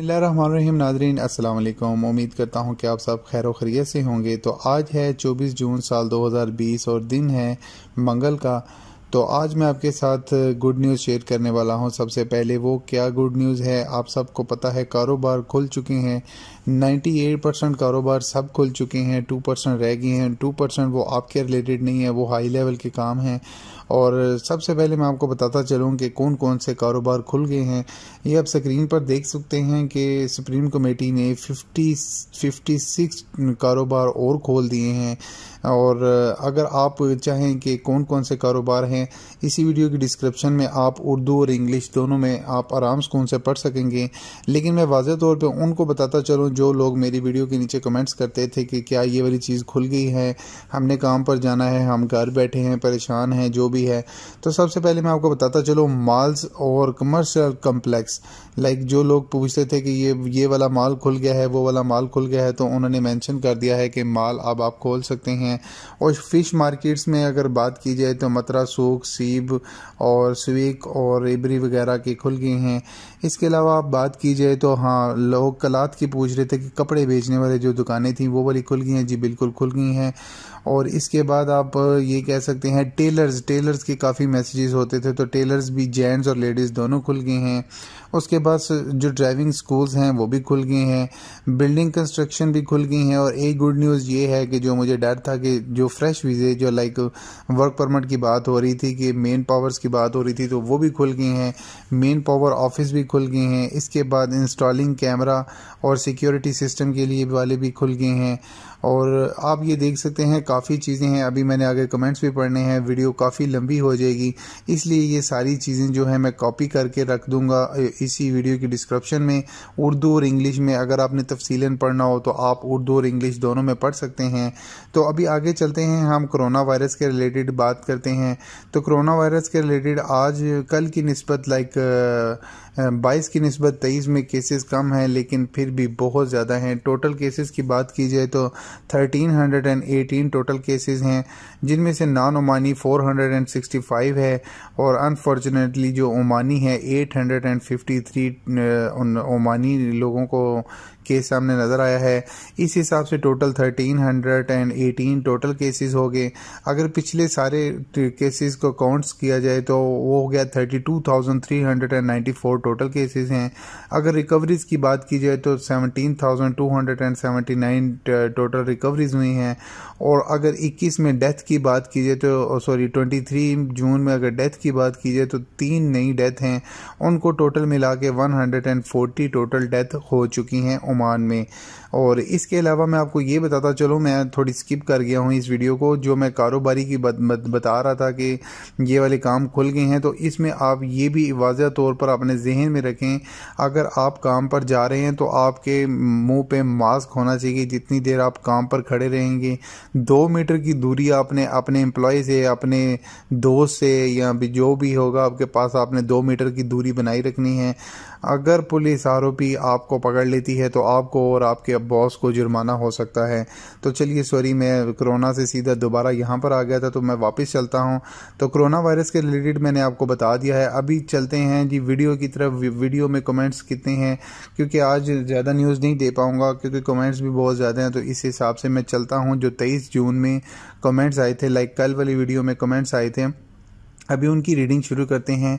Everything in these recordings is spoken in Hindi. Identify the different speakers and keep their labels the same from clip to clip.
Speaker 1: रहीम नाजरीन वालेकुम उम्मीद करता हूँ कि आप सब खैर खरीत से होंगे। तो आज है 24 जून साल 2020 और दिन है मंगल का। तो आज मैं आपके साथ गुड न्यूज़ शेयर करने वाला हूँ। सबसे पहले वो क्या गुड न्यूज़ है? आप सबको पता है कारोबार खुल चुके हैं। 98 परसेंट कारोबार सब खुल चुके हैं। 2 परसेंट रह गए हैं। 2 परसेंट वो आपके रिलेटेड नहीं है, वो हाई लेवल के काम हैं। और सबसे पहले मैं आपको बताता चलूँ कि कौन कौन से कारोबार खुल गए हैं। ये आप स्क्रीन पर देख सकते हैं कि सुप्रीम कमेटी ने 50 56 कारोबार और खोल दिए हैं। और अगर आप चाहें कि कौन कौन से कारोबार हैं, इसी वीडियो की डिस्क्रिप्शन में आप उर्दू और इंग्लिश दोनों में आप आराम सुकून से पढ़ सकेंगे। लेकिन मैं वाज तौर पर उनको बताता चलूँ, जो लोग मेरी वीडियो के नीचे कमेंट्स करते थे कि क्या ये वाली चीज़ खुल गई है, हमने काम पर जाना है, हम घर बैठे हैं, परेशान हैं, जो भी है। तो सबसे पहले मैं आपको बताता चलो मॉल्स और कमर्शियल कम्प्लेक्स लाइक जो लोग पूछते थे कि ये ये वाला माल खुल गया है, वो वाला माल खुल गया है तो उन्होंने मेंशन कर दिया है कि माल अब आप खोल सकते हैं। और फ़िश मार्केट्स में अगर बात की जाए तो मतरा सूख, सीब और स्वीक और एबरी वगैरह की खुल गई हैं। इसके अलावा आप बात की जाए तो हाँ लोग कलात की पूछ रहे थे कि कपड़े बेचने वाले जो दुकानें थी, वो वाली खुल गई हैं। जी, बिल्कुल खुल गई हैं। और इसके बाद आप ये कह सकते हैं टेलर्स टेलर्स के काफ़ी मैसेजेस होते थे तो टेलर्स भी जेंट्स और लेडीज़ दोनों खुल गए हैं। उसके बाद जो ड्राइविंग स्कूल्स हैं, वो भी खुल गए हैं बिल्डिंग कंस्ट्रक्शन भी खुल गई हैं, और एक गुड न्यूज़ ये है कि जो मुझे डर था कि जो फ्रेश वीज़े जो लाइक वर्क परमिट की बात हो रही थी, कि मेन पावर्स की बात हो रही थी तो वो भी खुल गए हैं मेन पावर ऑफ़िस भी खुल गए हैं, इसके बाद इंस्टॉलिंग कैमरा और सिक्योरिटी सिस्टम के लिए वाले भी खुल गए हैं, और आप ये देख सकते हैं काफ़ी चीज़ें हैं, अभी मैंने आगे कमेंट्स भी पढ़ने हैं वीडियो काफ़ी लंबी हो जाएगी, इसलिए ये सारी चीज़ें जो है मैं कॉपी करके रख दूँगा इसी वीडियो की डिस्क्रिप्शन में उर्दू और इंग्लिश में अगर आपने तफसीला पढ़ना हो तो आप उर्दू और इंग्लिश दोनों में पढ़ सकते हैं। तो अभी आगे चलते हैं, हम कोरोना वायरस के रिलेटेड बात करते हैं। तो कोरोना वायरस के रिलेटेड आज कल की नस्बत लाइक बाईस की नस्बत, तेईस में केसेस कम हैं, लेकिन फिर भी बहुत ज़्यादा हैं। टोटल केसेस की बात की जाए तो thirteen hundred and eighteen total cases हैं, जिनमें से non Omani four hundred and sixty five है और अनफॉर्चुनेटली जो ओमानी है eight hundred and fifty three Omani लोगों को केस सामने नज़र आया है। इस हिसाब से total thirteen hundred and eighteen total cases हो गए। अगर पिछले सारे केसेस को काउंट्स किया जाए तो वो हो गया thirty two thousand three hundred and ninety four total cases हैं। अगर रिकवरीज की बात की जाए तो seventeen thousand two hundred and seventy nine total recoveries हुई हैं। और अगर 21 में डेथ की बात की जाए तो सॉरी 23 जून में अगर डेथ की बात की जाए तो तीन नई डेथ हैं। उनको टोटल मिला के 140 टोटल डेथ हो चुकी हैं। ओमान में और इसके अलावा मैं आपको ये बताता चलूँ मैं थोड़ी स्किप कर गया हूँ इस वीडियो को जो मैं कारोबारी की बत, बत, बता रहा था कि ये वाले काम खुल गए हैं तो इसमें आप ये भी वाज तौर पर अपने जहन में रखें अगर आप काम पर जा रहे हैं तो आपके मुँह पे मास्क होना चाहिए जितनी देर आप काम पर खड़े रहेंगे। दो मीटर की दूरी आपने अपने एम्प्लॉय से अपने दोस्त से या भी जो भी होगा आपके पास आपने दो मीटर की दूरी बनाई रखनी है। अगर पुलिस आरोपी आपको पकड़ लेती है तो आपको और आपके बॉस को जुर्माना हो सकता है। तो चलिए सॉरी मैं कोरोना से सीधा दोबारा यहाँ पर आ गया था तो मैं वापस चलता हूँ। तो कोरोना वायरस के रिलेटेड मैंने आपको बता दिया है। अभी चलते हैं जी वीडियो की तरफ़। वीडियो में कमेंट्स कितने हैं, क्योंकि आज ज़्यादा न्यूज़ नहीं दे पाऊँगा, क्योंकि कमेंट्स भी बहुत ज़्यादा हैं तो इस हिसाब से मैं चलता हूँ। जो तेईस जून में कमेंट्स आए थे लाइक कल वाली वीडियो में कमेंट्स आए थे, अभी उनकी रीडिंग शुरू करते हैं।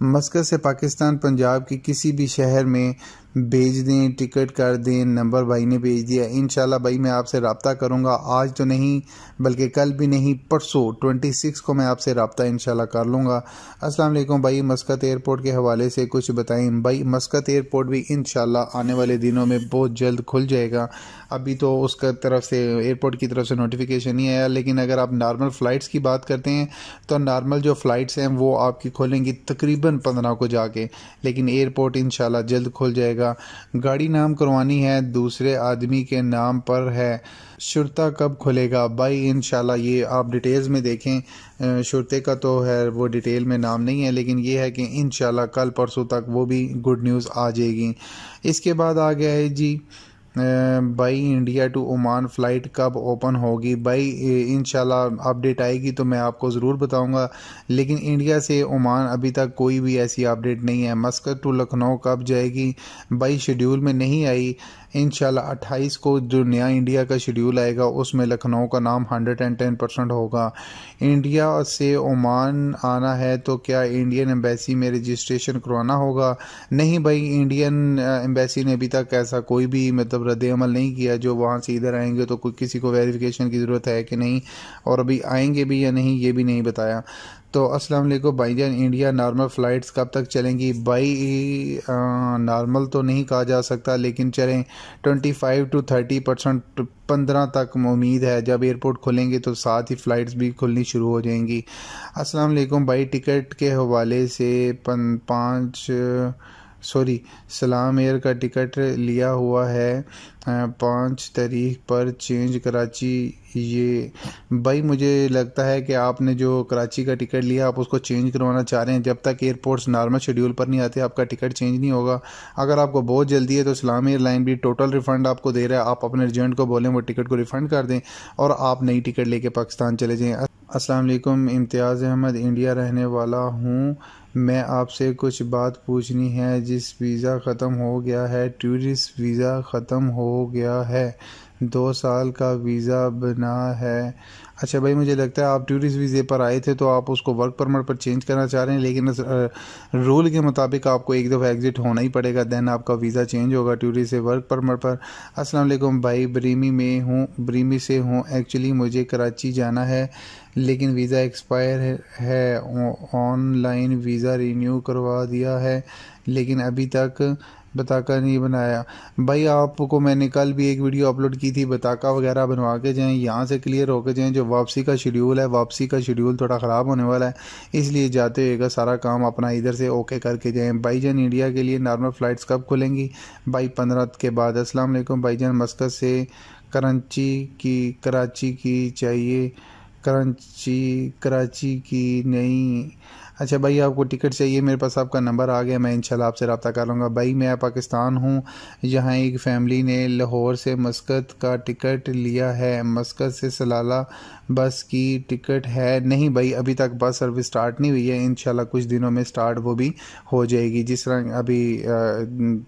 Speaker 1: मस्कत से पाकिस्तान, पंजाब के किसी भी शहर में भेज दें, टिकट कर दें, नंबर भाई ने भेज दिया। इन भाई, मैं आपसे रबता करूँगा। आज तो नहीं, बल्कि कल भी नहीं, परसों ट्वेंटी सिक्स को मैं आपसे रबता इन कर लूँगा। अस्सलाम भाई, मस्कत एयरपोर्ट के हवाले से कुछ बताएँ। भाई, मस्कत एयरपोर्ट भी इन आने वाले दिनों में बहुत जल्द खुल जाएगा। अभी तो उसका तरफ़ से, एयरपोर्ट की तरफ़ से नोटिफिकेशन नहीं आया, लेकिन अगर आप नॉर्मल फ़्लाइट्स की बात करते हैं तो नॉर्मल जो फ़्लाइट्स हैं, वो आपकी खोलेंगी तकरीबन पंद्रह को जाके। लेकिन एयरपोर्ट इन जल्द खुल जाएगा। जाएगा गाड़ी नाम करवानी है, दूसरे आदमी के नाम पर है। शुरता कब खुलेगा? भाई इन ये आप डिटेल्स में देखें। शुरते का तो है, वो डिटेल में नाम नहीं है, लेकिन ये है कि इन कल परसों तक वो भी गुड न्यूज़ आ जाएगी। इसके बाद आ गया है जी भाई इंडिया टू ओमान फ़्लाइट कब ओपन होगी? बाई इन अपडेट आएगी तो मैं आपको ज़रूर बताऊँगा। लेकिन इंडिया से ओमान अभी तक कोई भी ऐसी अपडेट नहीं है। मस्कत टू लखनऊ कब जाएगी? बाई शेड्यूल में नहीं आई। इन अट्ठाईस को जो नया इंडिया का शेड्यूल आएगा, उसमें लखनऊ का नाम हंड्रेड एंड टेन परसेंट होगा। इंडिया से ओमान आना है तो क्या इंडियन एम्बेसी में रजिस्ट्रेशन करवाना होगा? नहीं भाई, इंडियन एम्बेसी ने अभी तक ऐसा कोई भी मतलब रद्द अमल नहीं किया जो वहाँ से इधर आएँगे तो कोई किसी को वेरिफिकेशन की ज़रूरत है कि नहीं? और अभी आएँगे भी या नहीं, ये भी नहीं बताया। तो अस्सलाम वालेकुम भाईजान इंडिया नॉर्मल फ़्लाइट्स कब तक चलेंगी? बाई नॉर्मल तो नहीं कहा जा सकता, लेकिन चलें twenty five to thirty percent पंद्रह तक उम्मीद है। जब एयरपोर्ट खुलेंगे तो साथ ही फ़्लाइट्स भी खुलनी शुरू हो जाएँगी। अस्सलाम वालेकुम भाई टिकट के हवाले से पाँच सॉरी, सलाम एयर का टिकट लिया हुआ है। पाँच तारीख पर चेंज कराची। ये, भाई मुझे लगता है कि आपने जो कराची का टिकट लिया, आप उसको चेंज करवाना चाह रहे हैं। जब तक एयरपोर्ट्स नॉर्मल शेड्यूल पर नहीं आते, आपका टिकट चेंज नहीं होगा। अगर आपको बहुत जल्दी है तो सलाम एयरलाइन भी टोटल रिफ़ंड आपको दे रहा है। आप अपने एजेंट को बोलें, वो टिकट को रिफ़ंड कर दें और आप नई टिकट लेके पाकिस्तान चले जाएँ। अस्सलाम इम्तियाज़ अहमद, इंडिया रहने वाला हूँ। मैं आपसे कुछ बात पूछनी है, जिस वीज़ा ख़त्म हो गया है, टूरिस्ट वीज़ा ख़त्म हो गया है। दो साल का वीज़ा बना है। अच्छा भाई, मुझे लगता है आप टूरिस्ट वीज़े पर आए थे तो आप उसको वर्क परमिट पर चेंज करना चाह रहे हैं, लेकिन रूल के मुताबिक आपको एक दफ़ा एग्ज़िट होना ही पड़ेगा देन आपका वीज़ा चेंज होगा टूरिस्ट से वर्क परमिट पर। अस्सलाम वालेकुम भाई, बरीमी में हूँ, बरीमी से हूँ एक्चुअली मुझे कराची जाना है, लेकिन वीज़ा एक्सपायर है ऑनलाइन वीज़ा रिन्यू करवा दिया है, लेकिन अभी तक बताका नहीं बनाया। भाई, आपको मैंने कल भी एक वीडियो अपलोड की थी, बताका वगैरह बनवा के जाएँ, यहाँ से क्लियर होकर जाएँ, जो वापसी का शेड्यूल है, वापसी का शेड्यूल थोड़ा ख़राब होने वाला है, इसलिए जाते हुए सारा काम अपना इधर से ओके करके जाएँ। भाईजान इंडिया के लिए नॉर्मल फ़्लाइट्स कब खुलेंगी? भाई, पंद्रह के बाद। असलम भाईजान, मस्कत से कराची की कराची की चाहिए, कराची कराची की नई अच्छा भाई, आपको टिकट चाहिए, मेरे पास आपका नंबर आ गया, मैं इंशाल्लाह आपसे रब्ता कर लूँगा। भाई, मैं पाकिस्तान हूँ, यहाँ एक फ़ैमिली ने लाहौर से मस्कत का टिकट लिया है। मस्कत से सलाला बस की टिकट है नहीं भाई, अभी तक बस सर्विस स्टार्ट नहीं हुई है इन कुछ दिनों में स्टार्ट वो भी हो जाएगी। जिस तरह अभी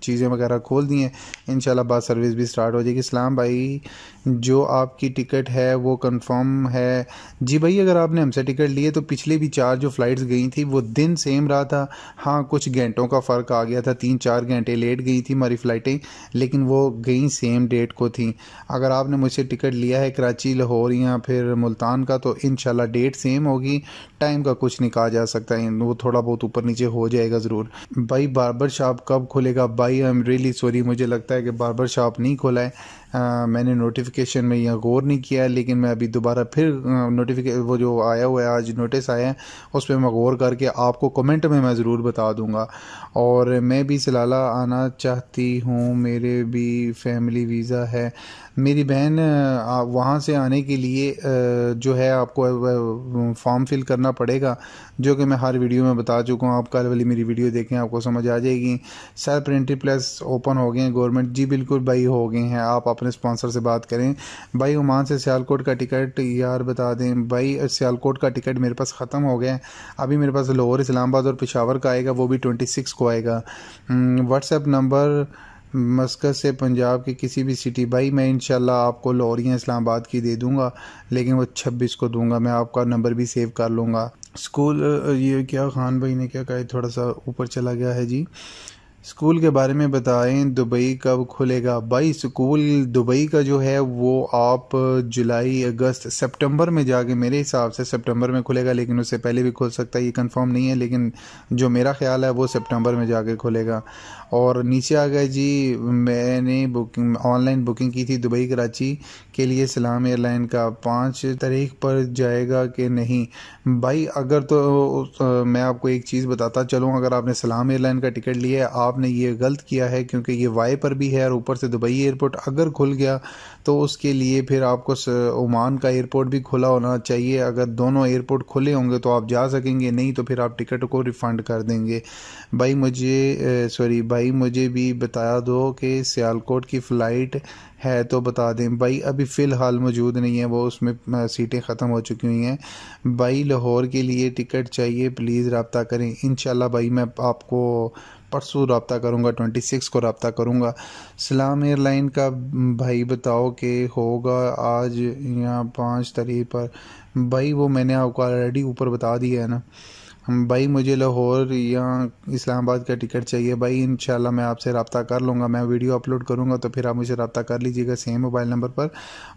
Speaker 1: चीज़ें वगैरह खोल दी हैं इन बस सर्विस भी स्टार्ट हो जाएगी। इस्लाम भाई, जो आपकी टिकट है वो कंफर्म है। जी भाई, अगर आपने हमसे टिकट लिए तो पिछले भी चार जो फ़्लाइट्स गई थी वो दिन सेम रहा था। हाँ कुछ घंटों का फ़र्क आ गया था, तीन चार घंटे लेट गई थी हमारी फ़्लाइटें लेकिन वो गई सेम डेट को थी। अगर आपने मुझसे टिकट लिया है कराची, लाहौर या फिर मुल्तान का तो इन डेट सेम होगी। टाइम का कुछ नहीं कहा जा सकता है वो थोड़ा बहुत ऊपर नीचे हो जाएगा ज़रूर। भाई बार्बर शॉप कब खुलेगा? भाई आई एम रियली सॉरी मुझे लगता है कि बार्बर शॉप नहीं खोला है। आ, मैंने नोटिफिकेशन में यह गौर नहीं किया लेकिन मैं अभी दोबारा फिर नोटिफिके वो जो आया हुआ है आज नोटिस आया है उस पर मैं गौर करके आपको कमेंट में मैं ज़रूर बता दूँगा। और मैं भी सलाला आना चाहती हूँ मेरे भी फैमिली वीज़ा है। मेरी बहन वहाँ से आने के लिए जो है आपको फॉर्म फिल करना पड़ेगा जो कि मैं हर वीडियो में बता चुका हूँ। आप कल वाली मेरी वीडियो देखें आपको समझ आ जाएगी। सेल्फ रेंटी प्लस ओपन हो गए हैं गवर्नमेंट जी बिल्कुल भाई हो गए हैं। आप अपने स्पॉन्सर से बात करें। भाई, ओमान से सियालकोट का टिकट यार बता दें। भाई, सियालकोट का टिकट मेरे पास ख़त्म हो गया है। अभी मेरे पास लाहौर, इस्लामाबाद और पिशावर का आएगा, वो भी ट्वेंटी सिक्स को आएगा। व्हाट्सएप नंबर मस्कत से पंजाब की किसी भी सिटी भाई, मैं इंशाल्लाह आपको लाहौरियाँ इस्लामाबाद की दे दूँगा, लेकिन वो छब्बीस को दूँगा। मैं आपका नंबर भी सेव कर लूँगा। स्कूल ये क्या खान भाई ने क्या कहा थोड़ा सा ऊपर चला गया है जी। स्कूल के बारे में बताएँ, दुबई कब खुलेगा? भाई, स्कूल दुबई का जो है, वो आप जुलाई, अगस्त, सितंबर में जाके, मेरे हिसाब से सितंबर में खुलेगा, लेकिन उससे पहले भी खुल सकता है, ये कंफर्म नहीं है, लेकिन जो मेरा ख्याल है, वो सितंबर में जाके खुलेगा। और नीचे आ गया जी, मैंने बुकिंग, ऑनलाइन बुकिंग की थी दुबई, कराची के लिए, सलाम एयरलाइन का। पाँच तारीख पर जाएगा कि नहीं? भाई, अगर तो मैं आपको एक चीज़ बताता चलूँ, अगर आपने सलाम एयरलाइन का टिकट लिया है आप आपने ये गलत किया है क्योंकि ये वाई पर भी है और ऊपर से दुबई एयरपोर्ट अगर खुल गया तो उसके लिए फिर आपको ओमान का एयरपोर्ट भी खुला होना चाहिए। अगर दोनों एयरपोर्ट खुले होंगे तो आप जा सकेंगे, नहीं तो फिर आप टिकट को रिफ़ंड कर देंगे। भाई मुझे सॉरी भाई मुझे भी बता दो कि सियालकोट की फ़्लाइट है तो बता दें। भाई अभी फ़िलहाल मौजूद नहीं है, वो उसमें सीटें ख़त्म हो चुकी हुई हैं। भाई लाहौर के लिए टिकट चाहिए, प्लीज़ रबता करें। इन भाई मैं आपको परसों रबता करूँगा ट्वेंटी सिक्स को रबता करूँगा। सलाम एयरलाइन का भाई बताओ कि होगा आज यहाँ पाँच तारीख पर। भाई वो मैंने आपको ऑलरेडी ऊपर बता दिया है ना। भाई मुझे लाहौर या इस्लामाबाद का टिकट चाहिए। भाई इन मैं आपसे रबता कर लूँगा। मैं वीडियो अपलोड करूँगा तो फिर आप मुझे रबता कर लीजिएगा सेम मोबाइल नंबर पर।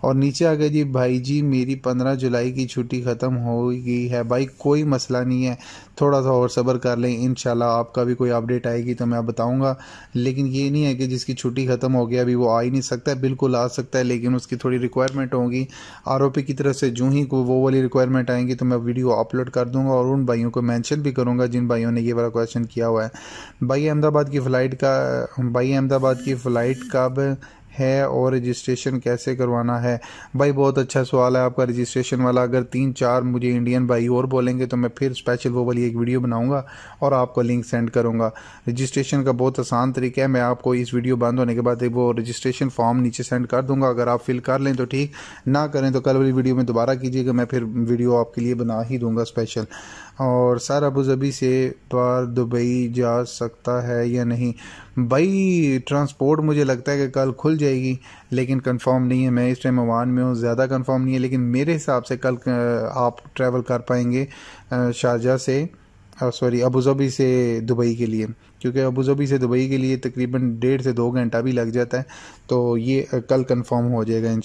Speaker 1: और नीचे आ गया जी, भाई जी, मेरी पंद्रह जुलाई की छुट्टी ख़त्म हो गई है। भाई, कोई मसला नहीं है। थोड़ा सा और सब्र कर लें इन आपका भी कोई अपडेट आएगी तो मैं आप बताऊँगा। लेकिन ये नहीं है कि जिसकी छुट्टी ख़त्म हो गया, अभी वो आ ही नहीं सकता बिल्कुल आ सकता है, लेकिन उसकी थोड़ी रिक्वायरमेंट होगी। आर की तरफ़ से जूँ ही वो वाली रिक्वायरमेंट आएँगी तो मैं वीडियो अपलोड कर दूँगा और उन भाइयों को मेंशन भी करूँगा जिन भाइयों ने ये वाला क्वेश्चन किया हुआ है। भाई अहमदाबाद की फ़्लाइट का, भाई अहमदाबाद की फ़्लाइट कब है और रजिस्ट्रेशन कैसे करवाना है? भाई बहुत अच्छा सवाल है आपका रजिस्ट्रेशन वाला। अगर तीन चार मुझे इंडियन भाई और बोलेंगे तो मैं फिर स्पेशल वो वाली एक वीडियो बनाऊँगा और आपको लिंक सेंड करूँगा। रजिस्ट्रेशन का बहुत आसान तरीका है। मैं आपको इस वीडियो बंद होने के बाद एक वो रजिस्ट्रेशन फॉर्म नीचे सेंड कर दूँगा। अगर आप फिल कर लें तो ठीक, ना करें तो कल वाली वीडियो में दोबारा कीजिएगा। मैं फिर वीडियो आपके लिए बना ही दूँगा स्पेशल और सर अबू ज़बी से पर दुबई जा सकता है या नहीं? भाई ट्रांसपोर्ट मुझे लगता है कि कल खुल जाएगी, लेकिन कंफर्म नहीं है। मैं इस टाइम ओमान में हूँ, ज़्यादा कंफर्म नहीं है, लेकिन मेरे हिसाब से कल आप ट्रैवल कर पाएँगे शारजा से। सॉरी अबूज़बी से दुबई के लिए। क्योंकि अबूज़बी से दुबई के लिए तकरीबन डेढ़ से दो घंटा भी लग जाता है तो ये कल कंफर्म हो जाएगा इन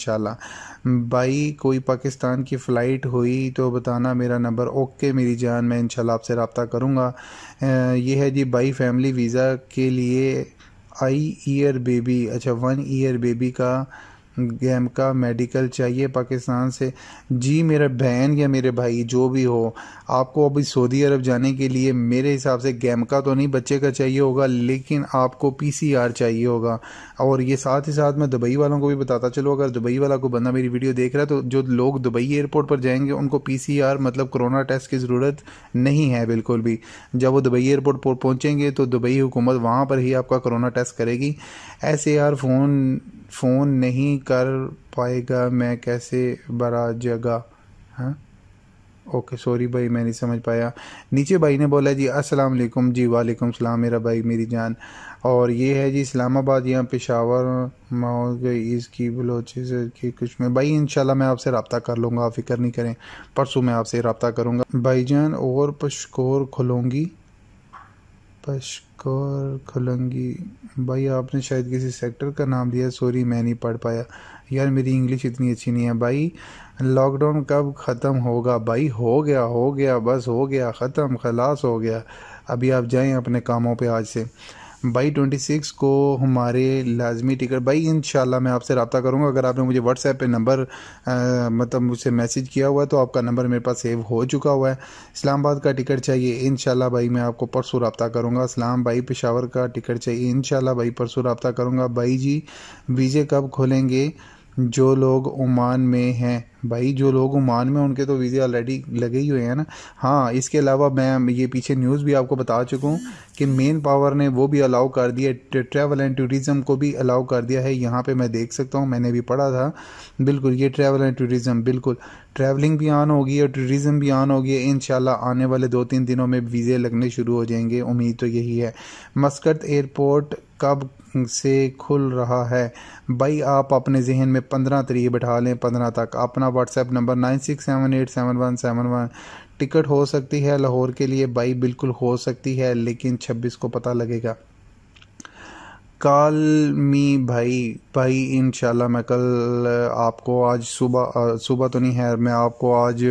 Speaker 1: भाई, कोई पाकिस्तान की फ़्लाइट हुई तो बताना मेरा नंबर ओके मेरी जान, मैं इंशाल्लाह आपसे रबता करूँगा। ये है जी बाई फैमिली वीज़ा के लिए आई ईयर बेबी अच्छा वन ईयर बेबी का गेम का मेडिकल चाहिए पाकिस्तान से। जी, मेरा बहन या मेरे भाई, जो भी हो, आपको अभी सऊदी अरब जाने के लिए मेरे हिसाब से गेम का तो नहीं, बच्चे का चाहिए होगा, लेकिन आपको पीसीआर चाहिए होगा। और ये साथ ही साथ मैं दुबई वालों को भी बताता चलो, अगर दुबई वाला को बंदा मेरी वीडियो देख रहा है तो जो लोग दुबई एयरपोर्ट पर जाएँगे, उनको पीसीआर मतलब कोरोना टेस्ट की ज़रूरत नहीं है बिल्कुल भी। जब वो दुबई एयरपोर्ट पर पहुँचेंगे तो दुबई हुकूमत वहाँ पर ही आपका कोरोना टेस्ट करेगी। ऐसे यार फ़ोन फ़ोन नहीं कर पाएगा मैं कैसे बड़ा जगह? हाँ? ओके सॉरी भाई, मैं नहीं समझ पाया। नीचे भाई ने बोला, जी, अस्सलाम वालेकुम, जी, वालेकुम सलाम, मेरा भाई, मेरी जान। और ये है जी, इस्लामाबाद यहाँ पेशावर इसकी बलोचिस्तान की कुछ में। भाई, इंशाल्लाह मैं आपसे रबता कर लूँगा, आप फ़िक्र नहीं करें। परसों मैं आपसे रबता करूँगा। भाईजान और पशकोर खुलूँगी? पशकोर खुलंगी। भाई, आपने शायद किसी सेक्टर का नाम दिया। सॉरी मैं नहीं पढ़ पाया। यार, मेरी इंग्लिश इतनी अच्छी नहीं है। भाई लॉकडाउन कब ख़त्म होगा? भाई, हो गया हो गया, बस हो गया, ख़त्म, खलास हो गया। अभी आप जाएँ अपने कामों पे आज से। बाई ट्वेंटी सिक्स को हमारे लाजमी टिकट भाई इन मैं आपसे रबता करूँगा। अगर आपने मुझे व्हाट्सएप पे नंबर मतलब मुझसे मैसेज किया हुआ है तो आपका नंबर मेरे पास सेव हो चुका हुआ है। इस्लामाबाद का टिकट चाहिए इन भाई मैं आपको परसों रबता करूँगा। इस्लाम भाई पेशावर का टिकट चाहिए इन भाई परसों रबता करूँगा। भाई जी, वीज़े कब खोलेंगे? जो लोग ओमान में हैं। भाई, जो लोग ओमान में उनके तो वीज़े ऑलरेडी लगे ही हुए हैं ना। हाँ इसके अलावा मैं ये पीछे न्यूज़ भी आपको बता चुका हूँ कि मेन पावर ने वो भी अलाउ कर दिया ट्रैवल एंड टूरिज़म को भी अलाउ कर दिया है। यहाँ पे मैं देख सकता हूँ, मैंने भी पढ़ा था। बिल्कुल, ये ट्रैवल एंड टूरिज़म बिल्कुल। ट्रैवलिंग भी ऑन होगी और टूरिज़म भी ऑन होगी। इन आने वाले दो तीन दिनों में वीज़े लगने शुरू हो जाएँगे। उम्मीद तो यही है। मस्कट एयरपोर्ट कब से खुल रहा है। भाई, आप अपने जहन में पंद्रह तरीक बैठा लें, पंद्रह तक। अपना WhatsApp number nine six seven eight seven one seven one. Ticket हो सकती है लाहौर के लिए? भाई, बिल्कुल हो सकती है, लेकिन छब्बीस को पता लगेगा। कल मी भाई भाई, इंशाल्लाह मैं कल आपको आज सुबह सुबह तो नहीं है, मैं आपको आज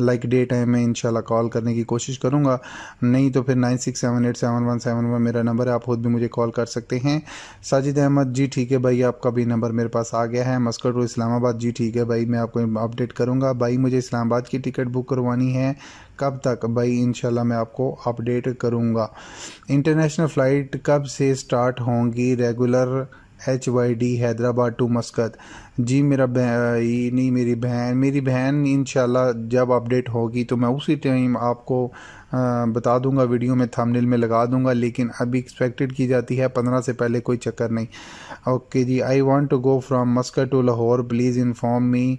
Speaker 1: लाइक डे टाइम में इंशाल्लाह कॉल करने की कोशिश करूँगा। नहीं तो फिर nine six seven eight seven one seven one मेरा नंबर है, आप खुद भी मुझे कॉल कर सकते हैं। साजिद अहमद, जी ठीक है भाई, आपका भी नंबर मेरे पास आ गया है। मस्कट टू इस्लामाबाद, जी ठीक है भाई, मैं आपको अपडेट करूँगा। भाई, मुझे इस्लामाबाद की टिकट बुक करवानी है। कब तक? भाई इंशाल्लाह मैं आपको अपडेट करूँगा। इंटरनेशनल फ़्लाइट कब से स्टार्ट होंगी? Regular H Y D Hyderabad to Muscat. जी मेरा नहीं, मेरी बहन मेरी बहन इंशाल्लाह जब अपडेट होगी तो मैं उसी टाइम आपको बता दूँगा, वीडियो में थंबनेल में लगा दूँगा, लेकिन अभी एक्सपेक्टेड की जाती है पंद्रह से पहले कोई चक्कर नहीं। Okay ji I want to go from Muscat to Lahore please inform me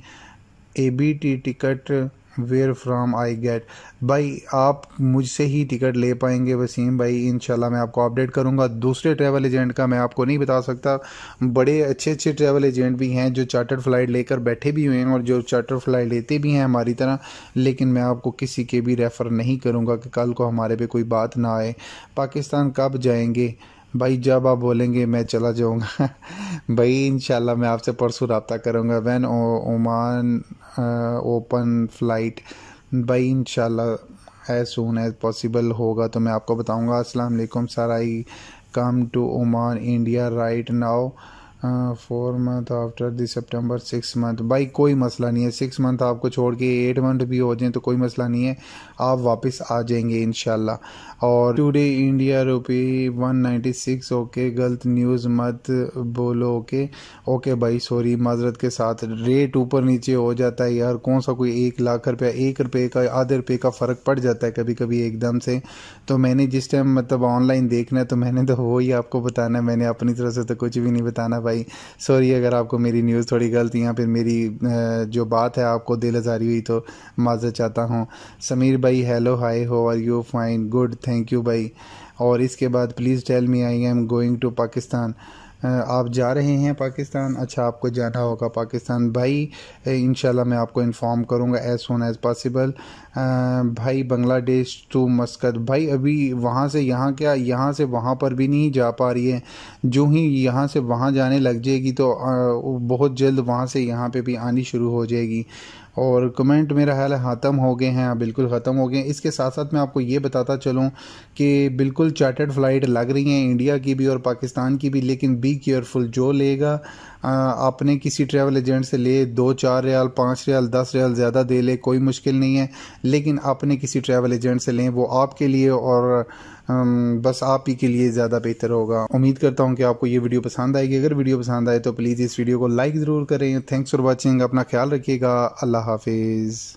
Speaker 1: A B T ticket where from I get भाई, आप मुझसे ही टिकट ले पाएँगे वसीम भाई, इंशाल्लाह मैं आपको अपडेट करूँगा। दूसरे ट्रैवल एजेंट का मैं आपको नहीं बता सकता। बड़े अच्छे अच्छे ट्रैवल एजेंट भी हैं जो चार्टर्ड फ़्लाइट लेकर बैठे भी हुए हैं और जो चार्टर फ़्लाइट लेते भी हैं हमारी तरह। लेकिन मैं आपको किसी के भी रेफ़र नहीं करूँगा कि कल को हमारे पे कोई बात ना आए। पाकिस्तान कब जाएँगे? भाई जब आप बोलेंगे, मैं चला जाऊँगा। भाई, इंशाल्लाह मैं आपसे परसों रबता करूँगा। वैन ओमान ओपन फ़्लाइट भाई, इंशाल्लाह एज सुन एज पॉसिबल होगा तो मैं आपको बताऊँगा। अस्सलाम वालेकुम sir I come to Oman India right now four month after the September six month भाई, कोई मसला नहीं है। सिक्स मंथ आपको छोड़ के एट मंथ भी हो जाए तो कोई मसला नहीं है। आप वापस आ जाएँगे इन और today India rupee one ninety six okay गलत न्यूज़ मत बोलो ओके ओके भाई सॉरी माजरत के साथ रेट ऊपर नीचे हो जाता है यार। कौन सा कोई एक लाख रुपया, एक रुपये का, आधे रुपये का फ़र्क पड़ जाता है कभी कभी एकदम से। तो मैंने जिस टाइम मतलब ऑनलाइन देखना है तो मैंने तो वो ही आपको बताना है। मैंने अपनी तरफ़ से तो कुछ भी नहीं बताना, भाई। भाई सॉरी अगर आपको मेरी न्यूज़ थोड़ी गलत या फिर मेरी जो बात है आपको दिल आजारी हुई तो माजर चाहता हूँ। समीर भाई hello hi how are you fine good thank you भाई। और इसके बाद please tell me I am going to Pakistan आप जा रहे हैं पाकिस्तान? अच्छा आपको जाना होगा पाकिस्तान। भाई इन मैं आपको इन्फॉर्म करूँगा एज सोन एज़ पॉसिबल भाई बांग्लादेश टू मस्कत। भाई, अभी वहाँ से यहाँ क्या? यहाँ से वहाँ पर भी नहीं जा पा रही है। जो ही यहाँ से वहाँ जाने लग जाएगी तो बहुत जल्द वहाँ से यहाँ पे भी आनी शुरू हो जाएगी। और कमेंट मेरा ख्याल है ख़त्म हो गए हैं। बिल्कुल ख़त्म हो गए हैं। इसके साथ साथ मैं आपको ये बताता चलूँ कि बिल्कुल चार्टर्ड फ़्लाइट लग रही हैं इंडिया की भी और पाकिस्तान की भी, लेकिन बी केयरफुल जो लेगा आपने किसी ट्रैवल एजेंट से ले, दो, चार रियाल, पाँच रियाल, दस रियाल ज़्यादा दे ले, कोई मुश्किल नहीं है। लेकिन आपने किसी ट्रैवल एजेंट से लें, वो आपके लिए और बस आप ही के लिए ज़्यादा बेहतर होगा। उम्मीद करता हूँ कि आपको ये वीडियो पसंद आएगी। अगर वीडियो पसंद आए तो प्लीज़ इस वीडियो को लाइक ज़रूर करें। थैंक्स फॉर वॉचिंग अपना ख्याल रखिएगा। अल्लाह हाफिज़।